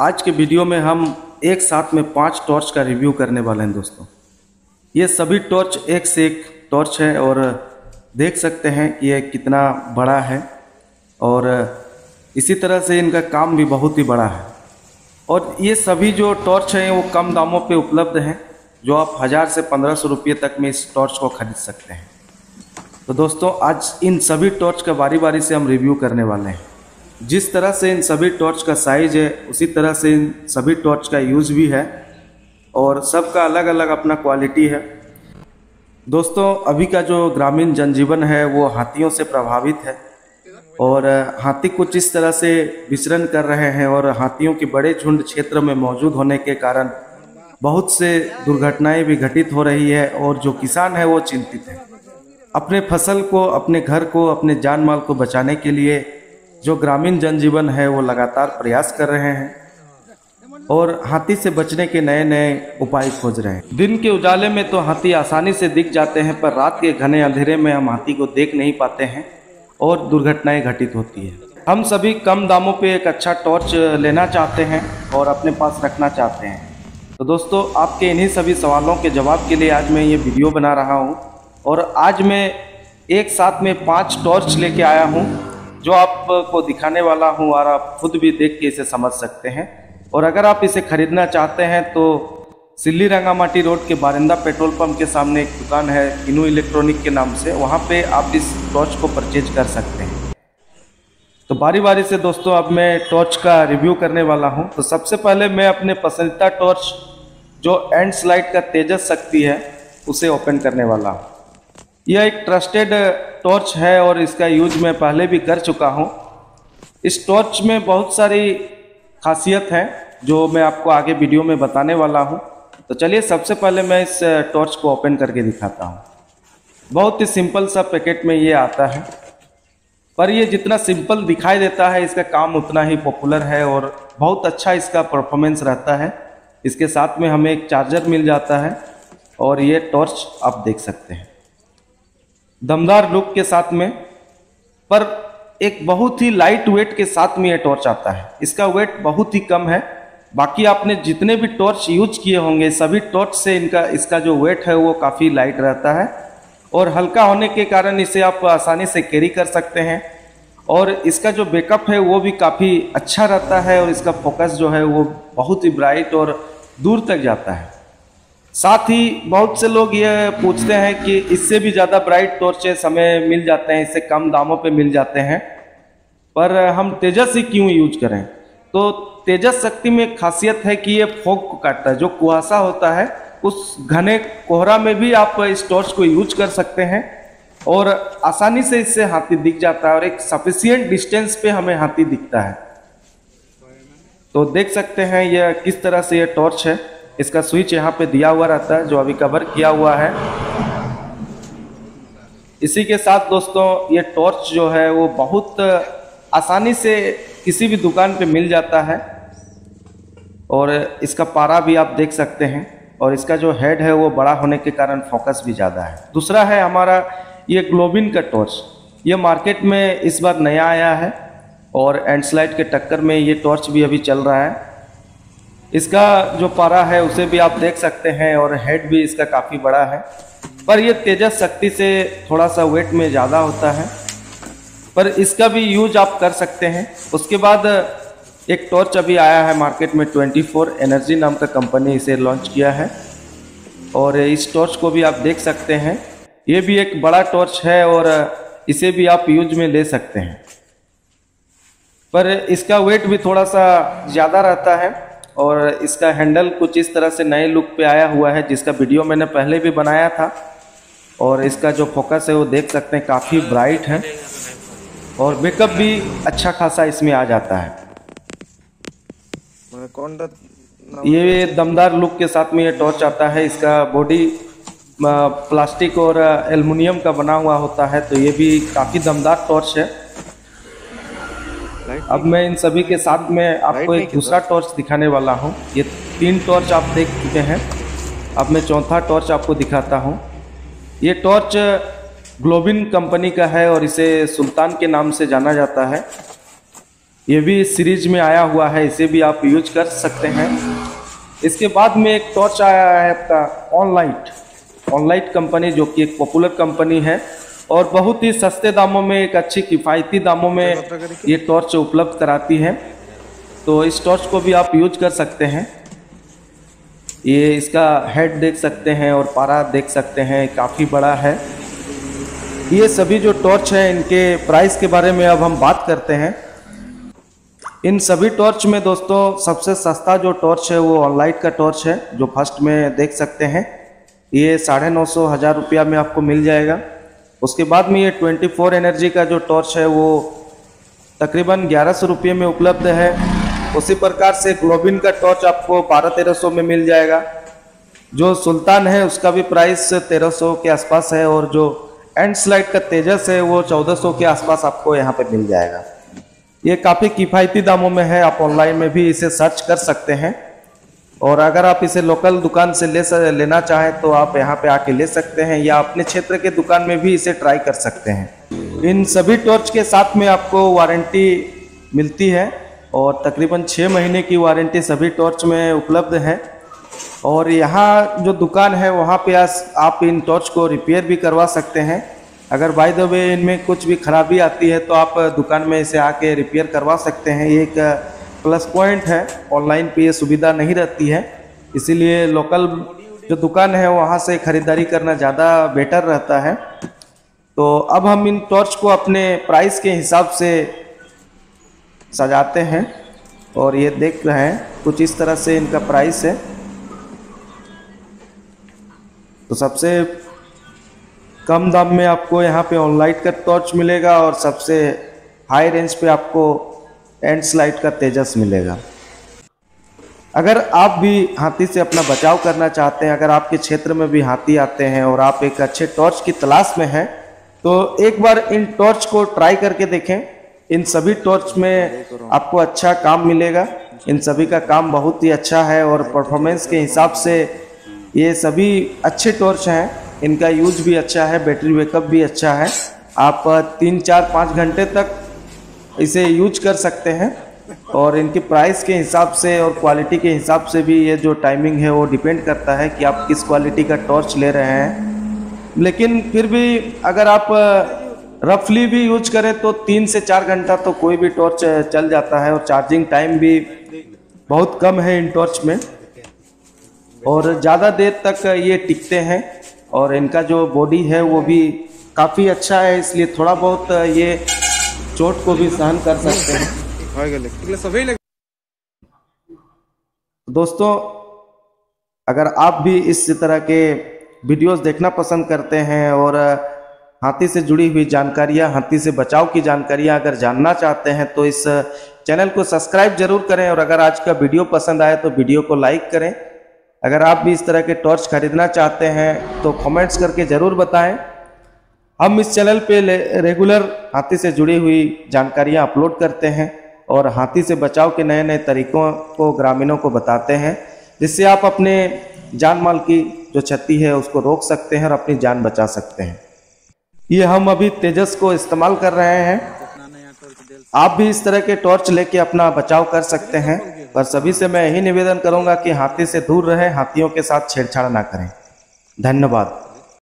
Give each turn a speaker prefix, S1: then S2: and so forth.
S1: आज के वीडियो में हम एक साथ में पाँच टॉर्च का रिव्यू करने वाले हैं दोस्तों। ये सभी टॉर्च एक से एक टॉर्च है और देख सकते हैं कि ये कितना बड़ा है और इसी तरह से इनका काम भी बहुत ही बड़ा है। और ये सभी जो टॉर्च हैं, वो कम दामों पे उपलब्ध हैं, जो आप हज़ार से पंद्रह सौ रुपये तक में इस टॉर्च को खरीद सकते हैं। तो दोस्तों, आज इन सभी टॉर्च का बारी बारी से हम रिव्यू करने वाले हैं। जिस तरह से इन सभी टॉर्च का साइज़ है, उसी तरह से इन सभी टॉर्च का यूज़ भी है और सबका अलग अलग अपना क्वालिटी है। दोस्तों, अभी का जो ग्रामीण जनजीवन है, वो हाथियों से प्रभावित है और हाथी कुछ इस तरह से विचरण कर रहे हैं और हाथियों के बड़े झुंड क्षेत्र में मौजूद होने के कारण बहुत से दुर्घटनाएँ भी घटित हो रही है और जो किसान है, वो चिंतित है। अपने फ़सल को, अपने घर को, अपने जान माल को बचाने के लिए जो ग्रामीण जनजीवन है, वो लगातार प्रयास कर रहे हैं और हाथी से बचने के नए नए उपाय खोज रहे हैं। दिन के उजाले में तो हाथी आसानी से दिख जाते हैं, पर रात के घने अंधेरे में हम हाथी को देख नहीं पाते हैं और दुर्घटनाएँ घटित होती है। हम सभी कम दामों पे एक अच्छा टॉर्च लेना चाहते हैं और अपने पास रखना चाहते हैं। तो दोस्तों, आपके इन्हीं सभी सवालों के जवाब के लिए आज मैं ये वीडियो बना रहा हूँ और आज मैं एक साथ में पाँच टॉर्च लेके आया हूँ। जो आपको दिखाने वाला हूँ और आप खुद भी देख के इसे समझ सकते हैं। और अगर आप इसे खरीदना चाहते हैं तो सिल्ली रंगामाटी रोड के बारिंदा पेट्रोल पंप के सामने एक दुकान है, इनू इलेक्ट्रॉनिक के नाम से। वहाँ पे आप इस टॉर्च को परचेज कर सकते हैं। तो बारी बारी से दोस्तों, अब मैं टॉर्च का रिव्यू करने वाला हूँ। तो सबसे पहले मैं अपने पसंदीदा टॉर्च, जो एंड स्लाइड का तेजस शक्ति है, उसे ओपन करने वाला हूँ। यह एक ट्रस्टेड टॉर्च है और इसका यूज़ मैं पहले भी कर चुका हूँ। इस टॉर्च में बहुत सारी खासियत है, जो मैं आपको आगे वीडियो में बताने वाला हूँ। तो चलिए, सबसे पहले मैं इस टॉर्च को ओपन करके दिखाता हूँ। बहुत ही सिंपल सा पैकेट में ये आता है। पर ये जितना सिंपल दिखाई देता है, इसका काम उतना ही पॉपुलर है और बहुत अच्छा इसका परफॉर्मेंस रहता है। इसके साथ में हमें एक चार्जर मिल जाता है और ये टॉर्च आप देख सकते हैं। दमदार लुक के साथ में, पर एक बहुत ही लाइट वेट के साथ में यह टॉर्च आता है। इसका वेट बहुत ही कम है। बाकी आपने जितने भी टॉर्च यूज़ किए होंगे, सभी टॉर्च से इनका, इसका जो वेट है वो काफ़ी लाइट रहता है। और हल्का होने के कारण इसे आप आसानी से कैरी कर सकते हैं। और इसका जो बैकअप है वो भी काफ़ी अच्छा रहता है और इसका फोकस जो है वो बहुत ही ब्राइट और दूर तक जाता है। साथ ही बहुत से लोग ये पूछते हैं कि इससे भी ज़्यादा ब्राइट टॉर्चेस हमें मिल जाते हैं, इससे कम दामों पे मिल जाते हैं। पर हम तेजस ही क्यों यूज़ करें? तो तेजस शक्ति में खासियत है कि ये फोक को काटता है। जो कुहासा होता है, उस घने कोहरा में भी आप इस टॉर्च को यूज़ कर सकते हैं और आसानी से इससे हाथी दिख जाता है और एक सफिशियंट डिस्टेंस पे हमें हाथी दिखता है। तो देख सकते हैं यह किस तरह से यह टॉर्च है। इसका स्विच यहाँ पे दिया हुआ रहता है, जो अभी कवर किया हुआ है। इसी के साथ दोस्तों, ये टॉर्च जो है, वो बहुत आसानी से किसी भी दुकान पे मिल जाता है। और इसका पारा भी आप देख सकते हैं, और इसका जो हेड है, वो बड़ा होने के कारण फोकस भी ज़्यादा है। दूसरा है हमारा ये ग्लोबिन का टॉर्च ये मार्केट में इस बार नया आया है, और एंडस्लाइड के टक्कर में ये टॉर्च भी अभी चल रहा है। इसका जो पारा है, उसे भी आप देख सकते हैं और हेड भी इसका काफ़ी बड़ा है। पर यह तेजस शक्ति से थोड़ा सा वेट में ज़्यादा होता है। पर इसका भी यूज़ आप कर सकते हैं। उसके बाद एक टॉर्च अभी आया है मार्केट में 24 एनर्जी नाम का कंपनी इसे लॉन्च किया है। और इस टॉर्च को भी आप देख सकते हैं। ये भी एक बड़ा टॉर्च है और इसे भी आप यूज़ में ले सकते हैं। पर इसका वेट भी थोड़ा सा ज़्यादा रहता है। और इसका हैंडल कुछ इस तरह से नए लुक पे आया हुआ है जिसका वीडियो मैंने पहले भी बनाया था। और इसका जो फोकस है वो देख सकते हैं काफ़ी ब्राइट है। और मेकअप भी अच्छा खासा इसमें आ जाता है। कौन ये दमदार लुक के साथ में ये टॉर्च आता है। इसका बॉडी प्लास्टिक और एलमिनियम का बना हुआ होता है तो ये भी काफ़ी दमदार टॉर्च है। अब मैं इन सभी के साथ में आपको एक दूसरा टॉर्च दिखाने वाला हूँ। ये तीन टॉर्च आप देख चुके हैं। अब मैं चौथा टॉर्च आपको दिखाता हूँ। ये टॉर्च ग्लोबिन कंपनी का है और इसे सुल्तान के नाम से जाना जाता है। ये भी इस सीरीज़ में आया हुआ है इसे भी आप यूज़ कर सकते हैं। इसके बाद में एक टॉर्च आया है आपका ऑनलाइट ऑनलाइट कंपनी जो कि एक पॉपुलर कंपनी है। और बहुत ही सस्ते दामों में एक अच्छी किफ़ायती दामों में ये टॉर्च उपलब्ध कराती है। तो इस टॉर्च को भी आप यूज़ कर सकते हैं। ये इसका हेड देख सकते हैं और पारा देख सकते हैं काफ़ी बड़ा है। ये सभी जो टॉर्च है इनके प्राइस के बारे में अब हम बात करते हैं। इन सभी टॉर्च में दोस्तों सबसे सस्ता जो टॉर्च है वो ऑनलाइट का टॉर्च है जो फ़र्स्ट में देख सकते हैं। ये साढ़े नौ सौ हज़ार रुपया में आपको मिल जाएगा। उसके बाद में ये ट्वेंटी फोर एनर्जी का जो टॉर्च है वो तकरीबन ग्यारह सौ रुपये में उपलब्ध है। उसी प्रकार से ग्लोबिन का टॉर्च आपको बारह तेरह सौ में मिल जाएगा। जो सुल्तान है, उसका भी प्राइस तेरह सौ के आसपास है और जो एंड स्लाइड का तेजस है, वो चौदह सौ के आसपास आपको यहाँ पे मिल जाएगा। ये काफ़ी किफ़ायती दामों में है, आप ऑनलाइन में भी इसे सर्च कर सकते हैं। और अगर आप इसे लोकल दुकान से ले लेना चाहें तो आप यहाँ पे आके ले सकते हैं या अपने क्षेत्र के दुकान में भी इसे ट्राई कर सकते हैं। इन सभी टॉर्च के साथ में आपको वारंटी मिलती है और तकरीबन छः महीने की वारंटी सभी टॉर्च में उपलब्ध है। और यहाँ जो दुकान है, वहाँ पे आप इन टॉर्च को रिपेयर भी करवा सकते हैं। अगर बाय द वे इनमें कुछ भी खराबी आती है तो आप दुकान में इसे आके रिपेयर करवा सकते हैं। एक प्लस पॉइंट है, ऑनलाइन पे ये सुविधा नहीं रहती है। इसीलिए लोकल जो दुकान है, वहाँ से ख़रीदारी करना ज़्यादा बेटर रहता है। तो अब हम इन टॉर्च को अपने प्राइस के हिसाब से सजाते हैं और ये देख रहे हैं, कुछ इस तरह से इनका प्राइस है। तो सबसे कम दाम में आपको यहाँ पे ऑनलाइट का टॉर्च मिलेगा और सबसे हाई रेंज पे आपको एंड स्लाइड का तेजस मिलेगा। अगर आप भी हाथी से अपना बचाव करना चाहते हैं, अगर आपके क्षेत्र में भी हाथी आते हैं और आप एक अच्छे टॉर्च की तलाश में हैं तो एक बार इन टॉर्च को ट्राई करके देखें। इन सभी टॉर्च में आपको अच्छा काम मिलेगा। इन सभी का काम बहुत ही अच्छा है और परफॉर्मेंस के हिसाब से ये सभी अच्छे टॉर्च हैं। इनका यूज़ भी अच्छा है बैटरी बैकअप भी अच्छा है। आप तीन, चार, पाँच घंटे तक इसे यूज़ कर सकते हैं और इनकी प्राइस के हिसाब से और क्वालिटी के हिसाब से भी ये जो टाइमिंग है वो डिपेंड करता है कि आप किस क्वालिटी का टॉर्च ले रहे हैं। लेकिन फिर भी अगर आप रफली भी यूज़ करें तो तीन से चार घंटा तो कोई भी टॉर्च चल जाता है और चार्जिंग टाइम भी बहुत कम है इन टॉर्च में। और ज़्यादा देर तक ये टिकते हैं और इनका जो बॉडी है वो भी काफ़ी अच्छा है, इसलिए थोड़ा बहुत ये चोट को भी सहन कर सकते हैं। दोस्तों, अगर आप भी इस तरह के वीडियोस देखना पसंद करते हैं और हाथी से जुड़ी हुई जानकारियाँ, हाथी से बचाव की जानकारियाँ अगर जानना चाहते हैं तो इस चैनल को सब्सक्राइब ज़रूर करें और अगर आज का वीडियो पसंद आए तो वीडियो को लाइक करें। अगर आप भी इस तरह के टॉर्च खरीदना चाहते हैं तो कमेंट्स करके ज़रूर बताएँ। हम इस चैनल पे रेगुलर हाथी से जुड़ी हुई जानकारियाँ अपलोड करते हैं और हाथी से बचाव के नए नए तरीकों को ग्रामीणों को बताते हैं, जिससे आप अपने जान माल की जो क्षति है उसको रोक सकते हैं और अपनी जान बचा सकते हैं। ये हम अभी तेजस को इस्तेमाल कर रहे हैं। आप भी इस तरह के टॉर्च लेके अपना बचाव कर सकते हैं, पर सभी से मैं यही निवेदन करूँगा कि हाथी से दूर रहें, हाथियों के साथ छेड़छाड़ ना करें। धन्यवाद।